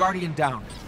Guardian down.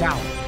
Chao.